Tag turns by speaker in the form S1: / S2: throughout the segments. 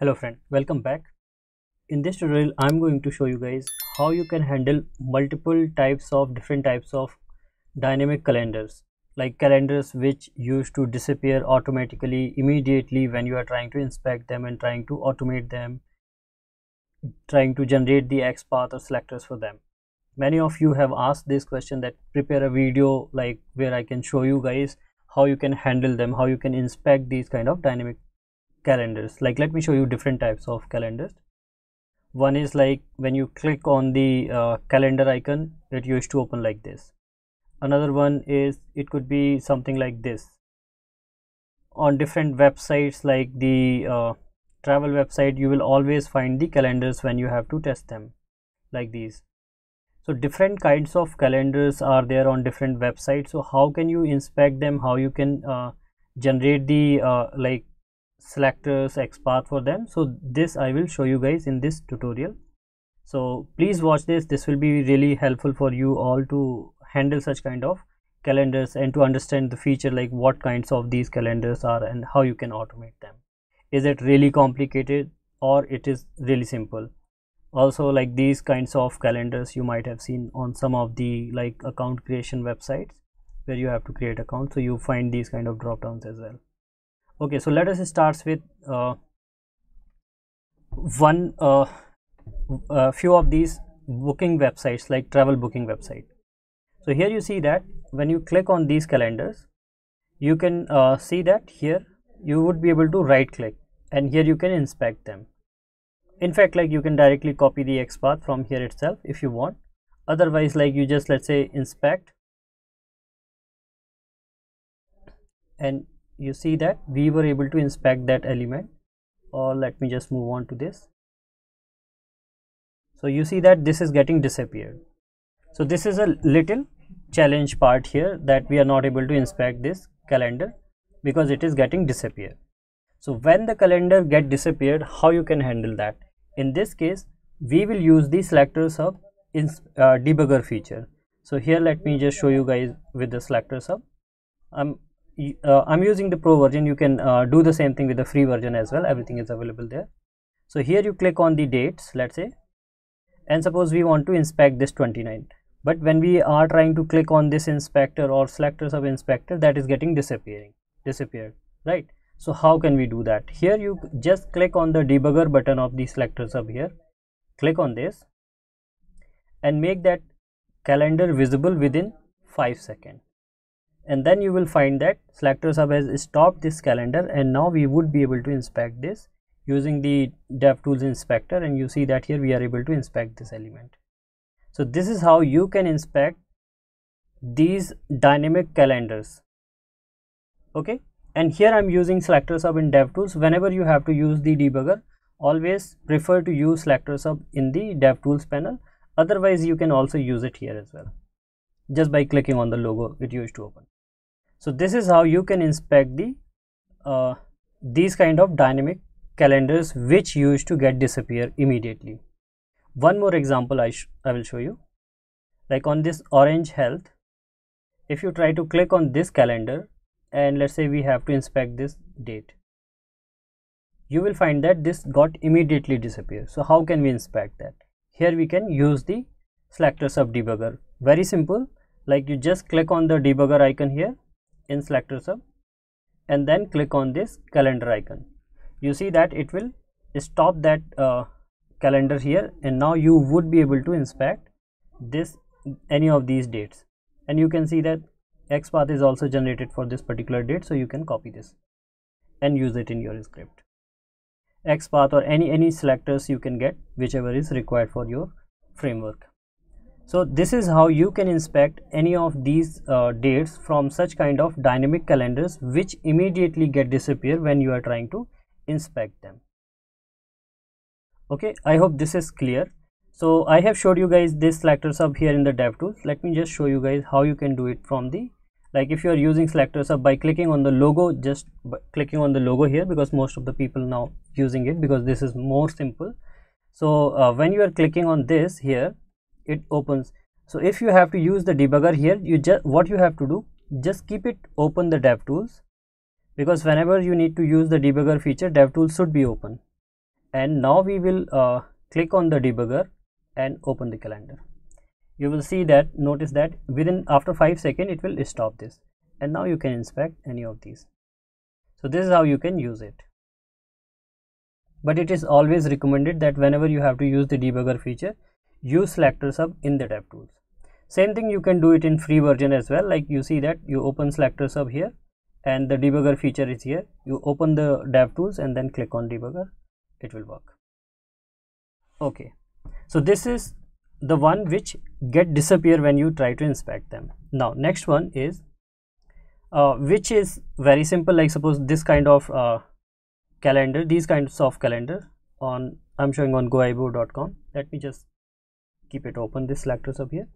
S1: hello friend. Welcome back. In this tutorial i'm going to show you guys how you can handle multiple types of different types of dynamic calendars like calendars which used to disappear automatically immediately when you are trying to inspect them and trying to automate them trying to generate the XPath or selectors for them. Many of you have asked this question that prepare a video like where i can show you guys how you can handle them how you can inspect these kind of dynamic calendars. Like let me show you different types of calendars. One is like when you click on the uh, calendar icon it used to open like this. Another one is it could be something like this. On different websites like the uh, travel website you will always find the calendars when you have to test them like these. So different kinds of calendars are there on different websites. So how can you inspect them? How you can uh, generate the uh, like selectors xpath for them. So this i will show you guys in this tutorial. So please watch this. This will be really helpful for you all to handle such kind of calendars and to understand the feature like what kinds of these calendars are and how you can automate them. Is it really complicated or it is really simple? Also like these kinds of calendars you might have seen on some of the like account creation websites where you have to create account so you find these kind of drop downs as well okay so let us start with uh, one uh, a few of these booking websites like travel booking website. So here you see that when you click on these calendars you can uh, see that here you would be able to right click and here you can inspect them. In fact like you can directly copy the XPath from here itself if you want. Otherwise like you just let's say inspect and you see that we were able to inspect that element. Or let me just move on to this. So you see that this is getting disappeared. So this is a little challenge part here that we are not able to inspect this calendar because it is getting disappeared. So when the calendar get disappeared how you can handle that? In this case we will use the SelectorsHub in uh, debugger feature. So here let me just show you guys with the SelectorsHub i'm uh, I'm using the pro version. You can uh, do the same thing with the free version as well. Everything is available there. So here you click on the dates let's say. And suppose we want to inspect this 29 but when we are trying to click on this inspector or SelectorsHub inspector that is getting disappearing disappeared right? So how can we do that? Here you just click on the debugger button of the SelectorsHub here. Click on this. And make that calendar visible within 5 seconds and then you will find that SelectorsHub has stopped this calendar and now we would be able to inspect this using the devtools inspector. And you see that here we are able to inspect this element. So this is how you can inspect these dynamic calendars. Okay? And here i'm using SelectorsHub in devtools whenever you have to use the debugger always prefer to use SelectorsHub in the devtools panel. Otherwise you can also use it here as well just by clicking on the logo it used to open so this is how you can inspect the uh, these kind of dynamic calendars which used to get disappear immediately. One more example I, I will show you. Like on this orange health if you try to click on this calendar and let's say we have to inspect this date you will find that this got immediately disappear. So how can we inspect that? Here we can use the SelectorsHub debugger. Very simple. Like you just click on the debugger icon here in SelectorsHub and then click on this calendar icon. You see that it will stop that uh, calendar here and now you would be able to inspect this any of these dates. And you can see that xpath is also generated for this particular date so you can copy this and use it in your script. Xpath or any any selectors you can get whichever is required for your framework so this is how you can inspect any of these uh, dates from such kind of dynamic calendars which immediately get disappear when you are trying to inspect them. Okay i hope this is clear. So i have showed you guys this SelectorsHub here in the devtools let me just show you guys how you can do it from the like if you are using SelectorsHub by clicking on the logo just clicking on the logo here because most of the people now using it because this is more simple. So uh, when you are clicking on this here it opens. So if you have to use the debugger here you just what you have to do just keep it open the devtools because whenever you need to use the debugger feature devtools should be open. And now we will uh, click on the debugger and open the calendar. You will see that notice that within after 5 seconds it will stop this. And now you can inspect any of these. So this is how you can use it. But it is always recommended that whenever you have to use the debugger feature use SelectorsHub in the DevTools same thing you can do it in free version as well. Like you see that you open SelectorsHub here and the debugger feature is here. You open the DevTools and then click on debugger. It will work. Okay. So this is the one which get disappear when you try to inspect them. Now next one is uh, which is very simple. Like suppose this kind of uh, calendar these kinds of soft calendar on i'm showing on goibo.com let me just keep it open this SelectorsHub here.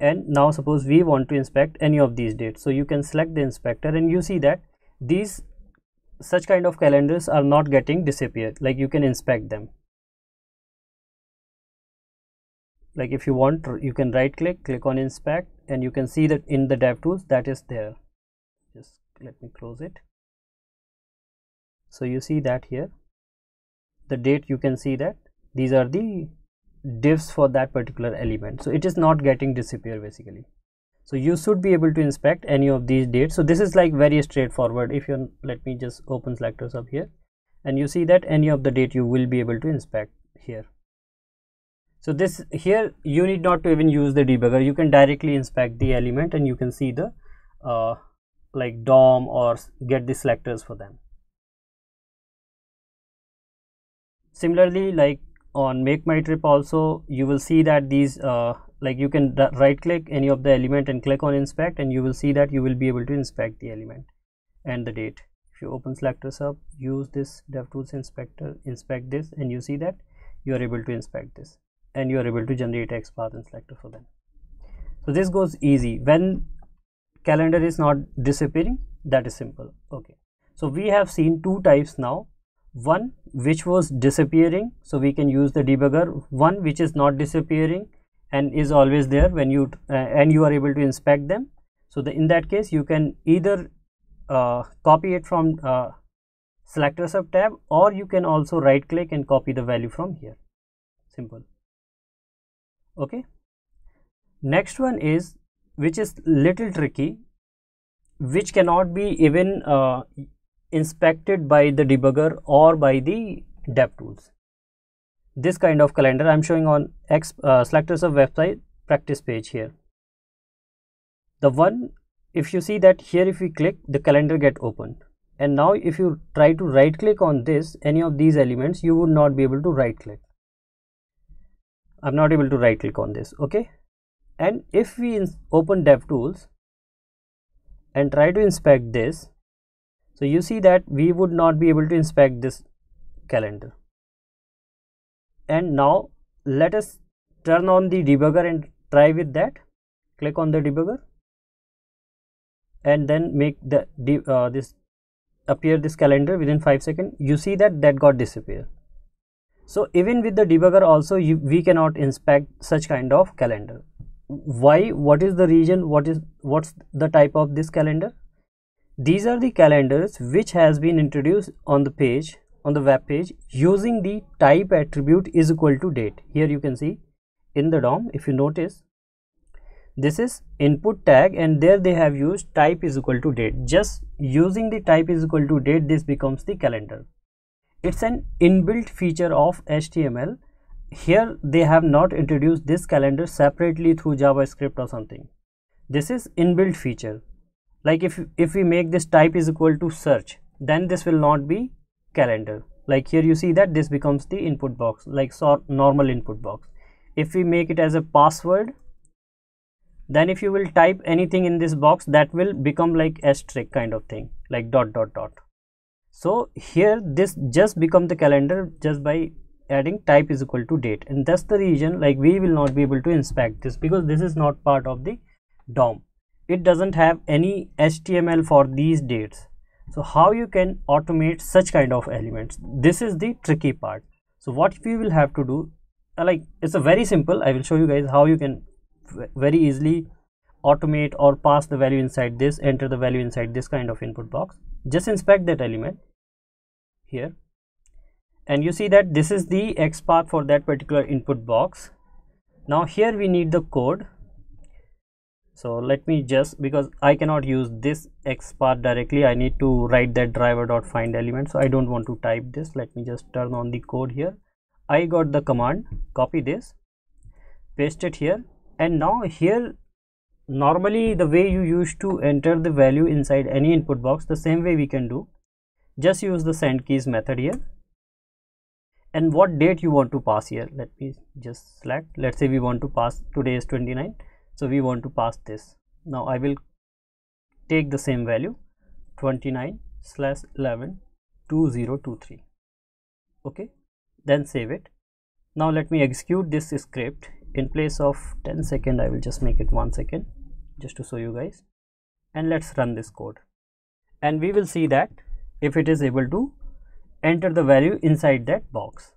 S1: And now suppose we want to inspect any of these dates. So you can select the inspector and you see that these such kind of calendars are not getting disappeared like you can inspect them. Like if you want you can right click click on inspect and you can see that in the dev tools that is there. Just let me close it. So you see that here. The date you can see that these are the divs for that particular element. So it is not getting disappear basically. So you should be able to inspect any of these dates. So this is like very straightforward. If you let me just open SelectorsHub here. And you see that any of the date you will be able to inspect here. So this here you need not to even use the debugger. You can directly inspect the element and you can see the uh, like DOM or get the selectors for them. Similarly like on make my trip also you will see that these uh, like you can right click any of the element and click on inspect and you will see that you will be able to inspect the element and the date. If you open SelectorsHub use this devtools inspector inspect this and you see that you are able to inspect this and you are able to generate XPath and selector for them. So this goes easy. When calendar is not disappearing that is simple. Okay. So we have seen two types now one which was disappearing. So we can use the debugger. One which is not disappearing and is always there when you uh, and you are able to inspect them. So the, in that case you can either uh, copy it from uh, SelectorsHub tab or you can also right click and copy the value from here. Simple. Okay. Next one is which is little tricky which cannot be even uh, inspected by the debugger or by the dev tools. This kind of calendar I'm showing on X uh, SelectorsHub website practice page here. The one if you see that here if we click the calendar get opened and now if you try to right click on this any of these elements you would not be able to right click. I'm not able to right click on this okay and if we open DevTools and try to inspect this so you see that we would not be able to inspect this calendar. And now let us turn on the debugger and try with that. Click on the debugger. And then make the uh, this appear this calendar within 5 seconds. You see that that got disappear so even with the debugger also you, we cannot inspect such kind of calendar. Why? What is the region what is what's the type of this calendar these are the calendars which has been introduced on the page on the web page using the type attribute is equal to date. Here you can see in the DOM if you notice this is input tag and there they have used type is equal to date. Just using the type is equal to date this becomes the calendar. It's an inbuilt feature of HTML. Here they have not introduced this calendar separately through JavaScript or something. This is inbuilt feature like if if we make this type is equal to search then this will not be calendar. Like here you see that this becomes the input box like sort normal input box. If we make it as a password then if you will type anything in this box that will become like a asterisk kind of thing like dot dot dot. So here this just become the calendar just by adding type is equal to date. And that's the reason like we will not be able to inspect this because this is not part of the DOM it doesn't have any HTML for these dates. So how you can automate such kind of elements? This is the tricky part. So what we will have to do uh, like it's a very simple. I will show you guys how you can very easily automate or pass the value inside this enter the value inside this kind of input box. Just inspect that element here. And you see that this is the xpath for that particular input box. Now here we need the code so let me just because I cannot use this xpath directly I need to write that driver dot find element. So I don't want to type this. Let me just turn on the code here. I got the command copy this paste it here. And now here normally the way you used to enter the value inside any input box the same way we can do. Just use the send keys method here. And what date you want to pass here? Let me just select. Let's say we want to pass today is 29 so we want to pass this. Now I will take the same value 29 slash 11 2023 okay? Then save it. Now let me execute this script. In place of 10 second I will just make it one second just to show you guys. And let's run this code. And we will see that if it is able to enter the value inside that box.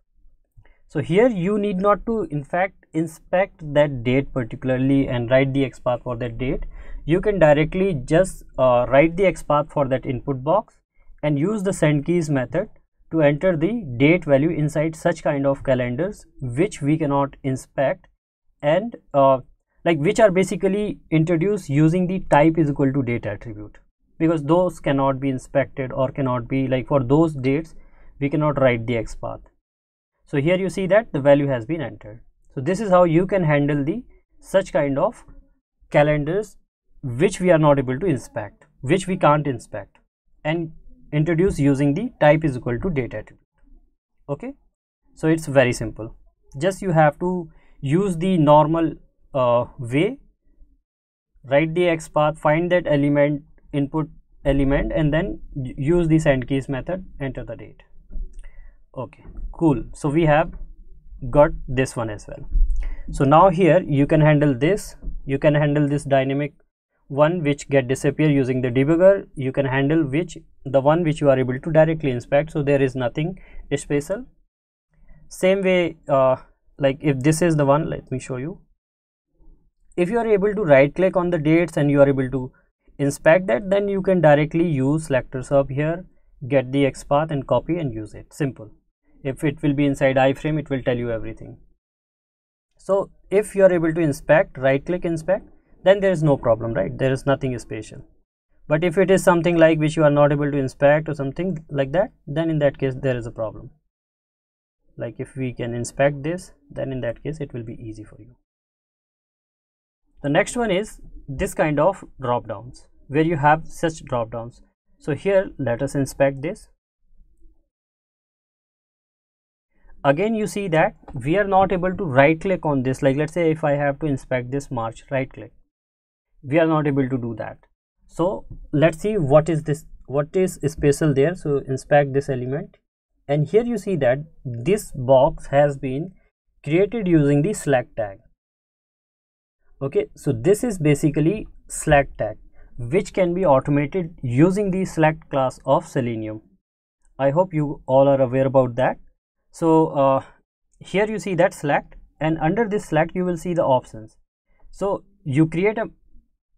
S1: So here you need not to in fact inspect that date particularly and write the XPath for that date. You can directly just uh, write the XPath for that input box and use the send keys method to enter the date value inside such kind of calendars which we cannot inspect and uh, like which are basically introduced using the type is equal to date attribute. Because those cannot be inspected or cannot be like for those dates we cannot write the XPath so here you see that the value has been entered so this is how you can handle the such kind of calendars which we are not able to inspect which we can't inspect and introduce using the type is equal to date attribute okay? So it's very simple. Just you have to use the normal uh, way write the xpath find that element input element and then use the send keys method enter the date. Okay cool. So we have got this one as well. So now here you can handle this you can handle this dynamic one which get disappear using the debugger you can handle which the one which you are able to directly inspect so there is nothing special. Same way uh, like if this is the one let me show you. If you are able to right click on the dates and you are able to inspect that then you can directly use SelectorsHub here get the xpath and copy and use it. Simple if it will be inside iframe it will tell you everything. So if you are able to inspect right click inspect then there is no problem right? There is nothing special. But if it is something like which you are not able to inspect or something like that then in that case there is a problem. Like if we can inspect this then in that case it will be easy for you. The next one is this kind of drop downs where you have such drop downs. So here let us inspect this again you see that we are not able to right click on this. Like let's say if I have to inspect this March right click. We are not able to do that. So let's see what is this what is special there. So inspect this element. And here you see that this box has been created using the select tag. Okay so this is basically select tag which can be automated using the select class of selenium. I hope you all are aware about that so uh, here you see that select and under this select you will see the options. So you create a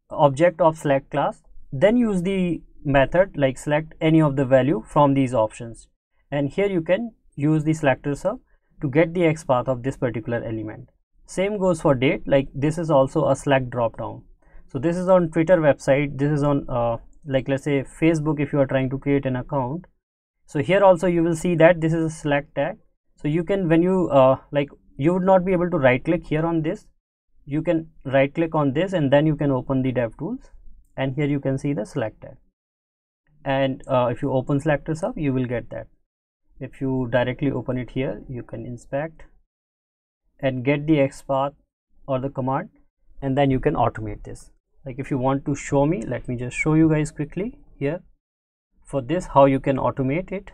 S1: object of select class then use the method like select any of the value from these options. And here you can use the SelectorsHub to get the xpath of this particular element. Same goes for date like this is also a select drop down. So this is on twitter website this is on uh, like let's say facebook if you are trying to create an account. So here also you will see that this is a select tag so you can when you uh, like you would not be able to right click here on this. You can right click on this and then you can open the dev tools. And here you can see the select tag and uh, if you open SelectorsHub you will get that. If you directly open it here you can inspect and get the xpath or the command. And then you can automate this. Like if you want to show me let me just show you guys quickly here. For this how you can automate it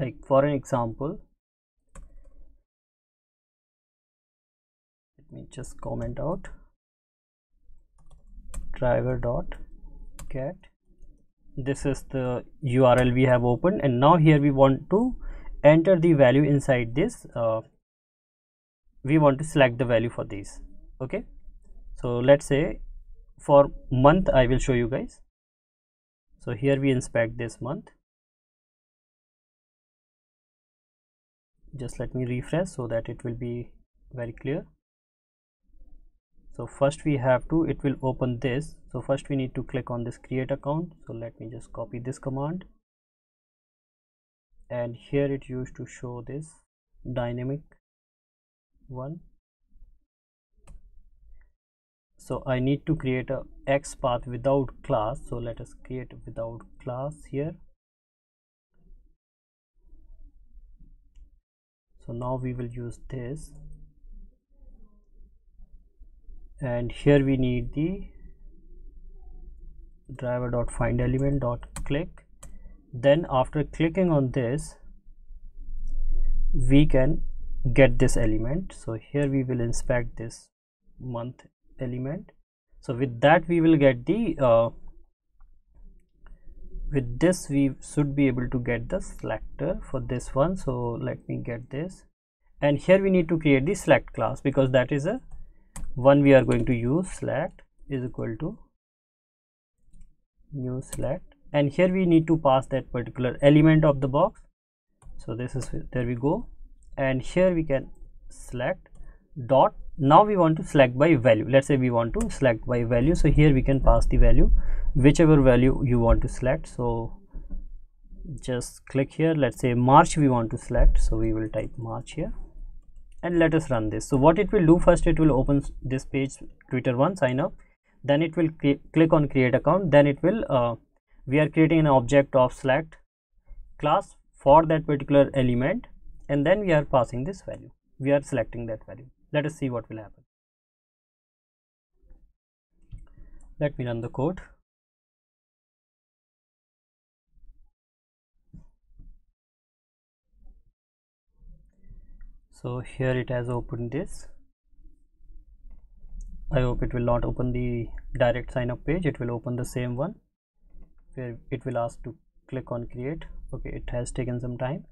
S1: like for an example let me just comment out. Driver dot get. This is the url we have opened and now here we want to enter the value inside this uh, we want to select the value for these okay? So let's say for month I will show you guys. So here we inspect this month just let me refresh so that it will be very clear. So first we have to it will open this. So first we need to click on this create account. So let me just copy this command. And here it used to show this dynamic one. So I need to create a X path without class. So let us create without class here so now we will use this. And here we need the driver dot find element dot click then after clicking on this we can get this element. So here we will inspect this month element. So with that we will get the uh, with this we should be able to get the selector for this one. So let me get this. And here we need to create the select class because that is a one we are going to use. Select is equal to new select. And here we need to pass that particular element of the box. So this is there we go. And here we can select dot. Now we want to select by value. Let's say we want to select by value. So here we can pass the value whichever value you want to select. So just click here. Let's say march we want to select. So we will type march here. And let us run this. So what it will do first it will open this page twitter one sign up. Then it will click on create account. Then it will uh, we are creating an object of select class for that particular element. And then we are passing this value. We are selecting that value. Let us see what will happen. Let me run the code so here it has opened this. I hope it will not open the direct sign up page. It will open the same one where it will ask to click on create. Okay it has taken some time.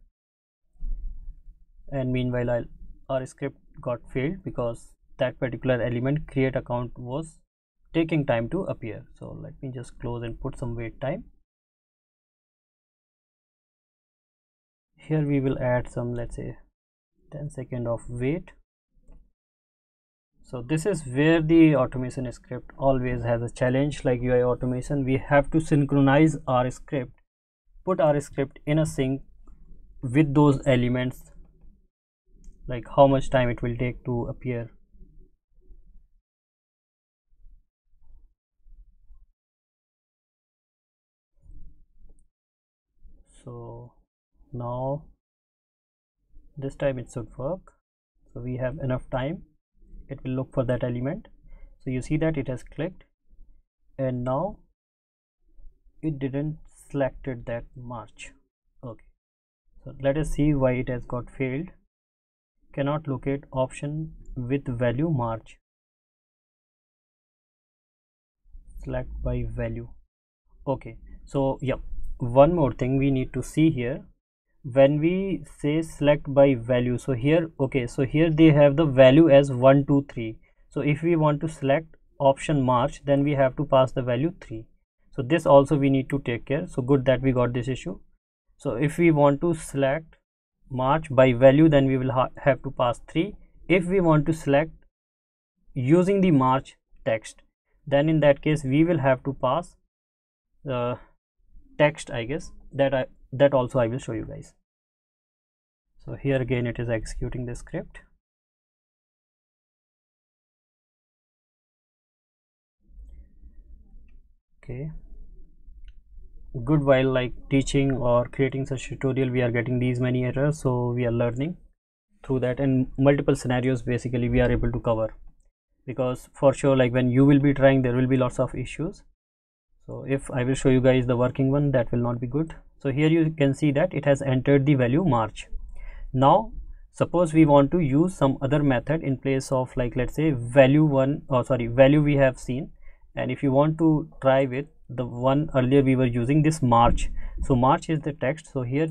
S1: And meanwhile I'll, our script got failed because that particular element create account was taking time to appear. So let me just close and put some wait time. Here we will add some let's say 10 second of wait. So this is where the automation script always has a challenge like UI automation. We have to synchronize our script put our script in a sync with those elements like how much time it will take to appear. So now this time it should work. So we have enough time. It will look for that element. So you see that it has clicked. And now it didn't selected that march. Okay. So let us see why it has got failed. Cannot locate option with value march. Select by value. Okay. So yeah. One more thing we need to see here when we say select by value so here okay so here they have the value as 1 2 3 so if we want to select option march then we have to pass the value 3 so this also we need to take care. So good that we got this issue. So if we want to select march by value then we will ha have to pass 3 if we want to select using the march text then in that case we will have to pass the text i guess that i that also i will show you guys. So here again it is executing the script. Okay. Good while like teaching or creating such tutorial we are getting these many errors so we are learning through that. And multiple scenarios basically we are able to cover. Because for sure like when you will be trying there will be lots of issues. So if i will show you guys the working one that will not be good so here you can see that it has entered the value march. Now suppose we want to use some other method in place of like let's say value one or oh, sorry value we have seen. And if you want to try with the one earlier we were using this march. So march is the text. So here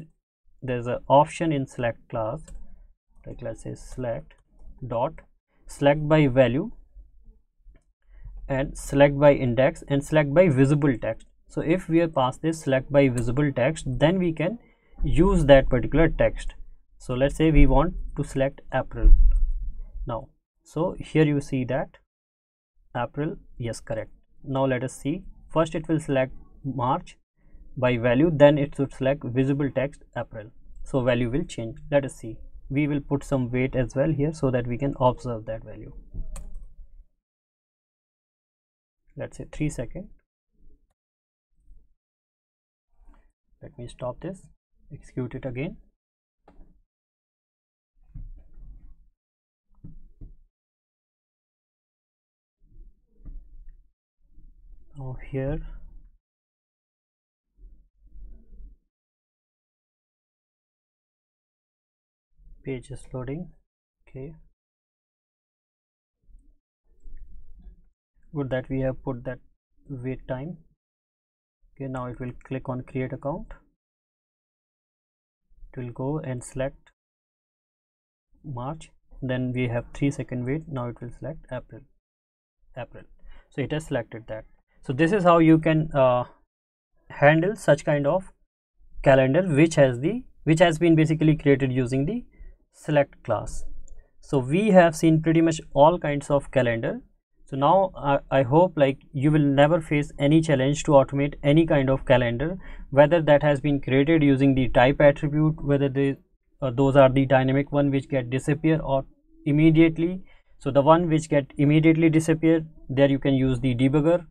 S1: there's an option in select class like let's say select dot select by value and select by index and select by visible text so if we are pass this select by visible text then we can use that particular text. So let's say we want to select april. Now so here you see that april yes correct. Now let us see. First it will select march by value then it should select visible text april. So value will change. Let us see. We will put some weight as well here so that we can observe that value. Let's say 3 second let me stop this execute it again. Now here page is loading okay. Good that we have put that wait time okay now it will click on create account it will go and select March. Then we have 3 second wait now it will select April. April. So it has selected that. So this is how you can uh, handle such kind of calendar which has the which has been basically created using the select class. So we have seen pretty much all kinds of calendar so now I, I, hope like you will never face any challenge to automate any kind of calendar whether that has been created using the type attribute whether they uh, those are the dynamic one which get disappear or immediately. So the one which get immediately disappear there you can use the debugger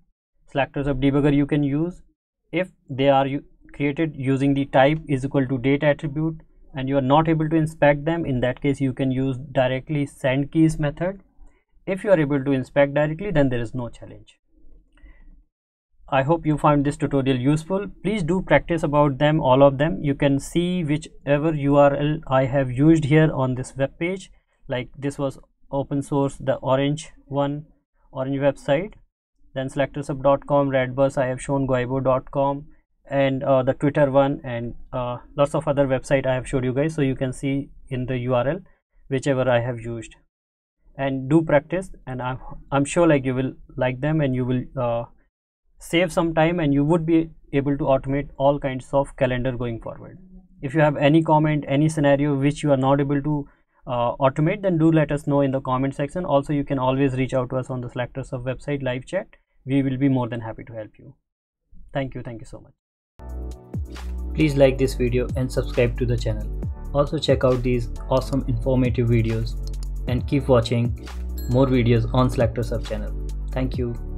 S1: SelectorsHub debugger you can use. If they are created using the type is equal to date attribute and you are not able to inspect them in that case you can use directly send keys method if you are able to inspect directly then there is no challenge. I hope you found this tutorial useful. Please do practice about them all of them. You can see whichever url i have used here on this web page. Like this was open source the orange one orange website. Then selectorshub.com redbus i have shown goibo.com and uh, the twitter one and uh, lots of other website i have showed you guys. So you can see in the url whichever i have used and do practice and i'm, I'm sure like you will like them and you will uh, save some time and you would be able to automate all kinds of calendar going forward. If you have any comment any scenario which you are not able to uh, automate then do let us know in the comment section. Also you can always reach out to us on the SelectorsHub website live chat. We will be more than happy to help you. Thank you. Thank you so much. Please like this video and subscribe to the channel. Also check out these awesome informative videos and keep watching more videos on SelectorsHub channel. Thank you.